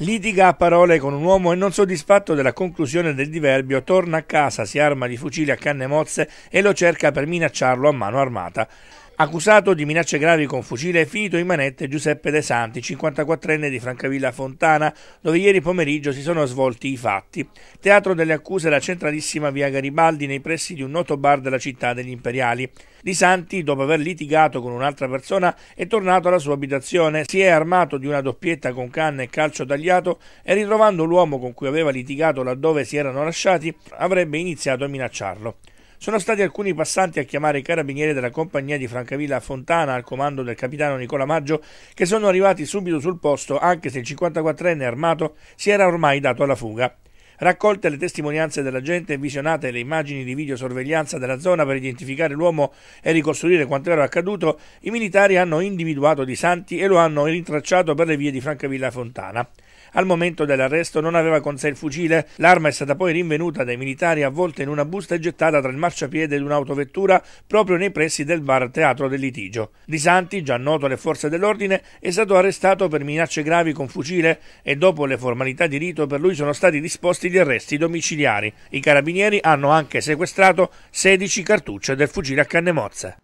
Litiga a parole con un uomo e non soddisfatto della conclusione del diverbio torna a casa, si arma di fucile a canne mozze e lo cerca per minacciarlo a mano armata. Accusato di minacce gravi con fucile è finito in manette Giuseppe De Santi, 54enne di Francavilla Fontana, dove ieri pomeriggio si sono svolti i fatti. Teatro delle accuse la centralissima via Garibaldi nei pressi di un noto bar della città degli Imperiali. Di Santi, dopo aver litigato con un'altra persona, è tornato alla sua abitazione, si è armato di una doppietta con canne e calcio tagliato e ritrovando l'uomo con cui aveva litigato laddove si erano lasciati, avrebbe iniziato a minacciarlo. Sono stati alcuni passanti a chiamare i carabinieri della compagnia di Francavilla Fontana al comando del capitano Nicola Maggio che sono arrivati subito sul posto anche se il 54enne armato si era ormai dato alla fuga. Raccolte le testimonianze della gente e visionate le immagini di videosorveglianza della zona per identificare l'uomo e ricostruire quanto era accaduto, i militari hanno individuato Di Santi e lo hanno rintracciato per le vie di Francavilla Fontana. Al momento dell'arresto non aveva con sé il fucile, l'arma è stata poi rinvenuta dai militari avvolta in una busta e gettata tra il marciapiede di un'autovettura proprio nei pressi del bar Teatro del Litigio. Di Santi, già noto alle forze dell'ordine, è stato arrestato per minacce gravi con fucile e dopo le formalità di rito per lui sono stati disposti gli arresti domiciliari. I carabinieri hanno anche sequestrato 16 cartucce del fucile a canne mozze.